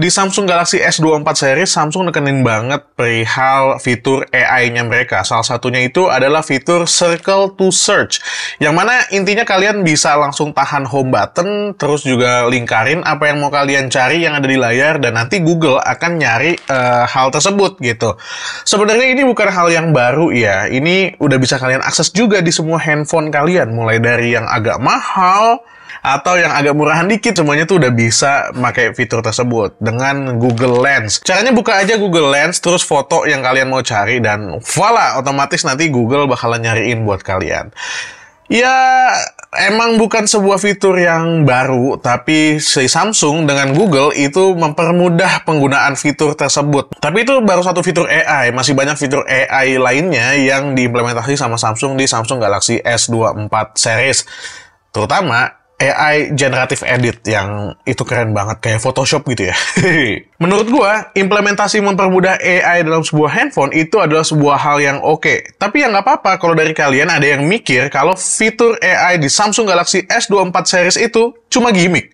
Di Samsung Galaxy S24 series, Samsung nekenin banget perihal fitur AI-nya mereka. Salah satunya itu adalah fitur Circle to Search. Yang mana intinya kalian bisa langsung tahan home button, terus juga lingkarin apa yang mau kalian cari yang ada di layar, dan nanti Google akan nyari uh, hal tersebut gitu. Sebenarnya ini bukan hal yang baru ya. Ini udah bisa kalian akses juga di semua handphone kalian. Mulai dari yang agak mahal, atau yang agak murahan dikit semuanya tuh udah bisa pakai fitur tersebut dengan Google Lens. Caranya buka aja Google Lens terus foto yang kalian mau cari dan voila otomatis nanti Google bakalan nyariin buat kalian. Ya, emang bukan sebuah fitur yang baru, tapi si Samsung dengan Google itu mempermudah penggunaan fitur tersebut. Tapi itu baru satu fitur AI, masih banyak fitur AI lainnya yang diimplementasi sama Samsung di Samsung Galaxy S24 series. Terutama AI generative edit yang itu keren banget kayak Photoshop gitu ya. Menurut gua, implementasi mempermudah AI dalam sebuah handphone itu adalah sebuah hal yang oke. Okay. Tapi ya nggak apa-apa kalau dari kalian ada yang mikir kalau fitur AI di Samsung Galaxy S24 series itu cuma gimmick.